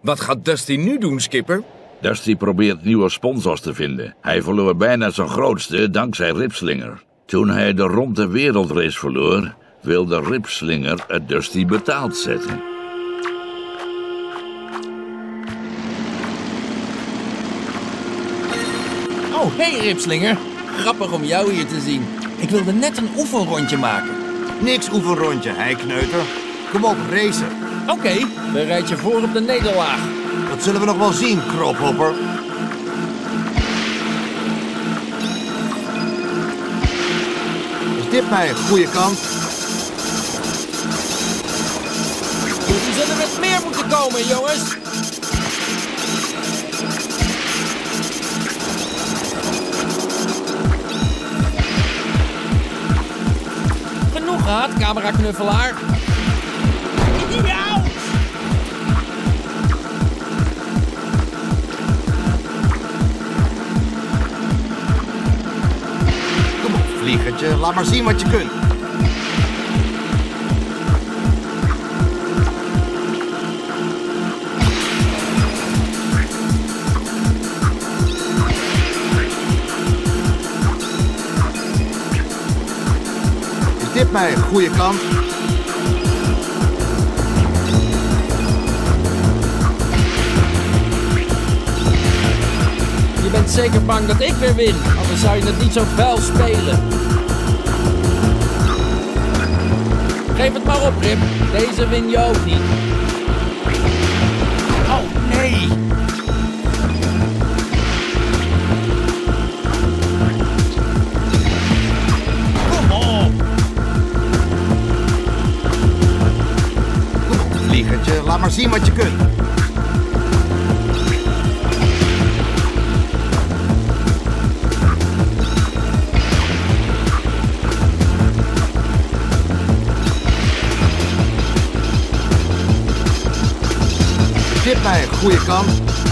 Wat gaat Dusty nu doen, skipper? Dusty probeert nieuwe sponsors te vinden. Hij verloor bijna zijn grootste dankzij Ripslinger. Toen hij de rond de wereldrace verloor, wilde Ripslinger het Dusty betaald zetten. Oh, hey Ripslinger. Grappig om jou hier te zien. Ik wilde net een oefenrondje maken. Niks oefenrondje, heikneuter. Kom op, racen. Oké, bereid je voor op de nederlaag. Dat zullen we nog wel zien, krophopper. Is dit mijn goede kant? Jullie zullen met meer moeten komen, jongens. Genoeg gehad, cameraknuffelaar. Ja! Laat maar zien wat je kunt. Is dit mijn goede kant? Je bent zeker bang dat ik weer win, anders zou je het niet zo vuil spelen. Geef het maar op, Rip. Deze win je ook niet. Oh, nee! Kom op! Vliegertje. Laat maar zien wat je kunt. Is dit mijn goede kant?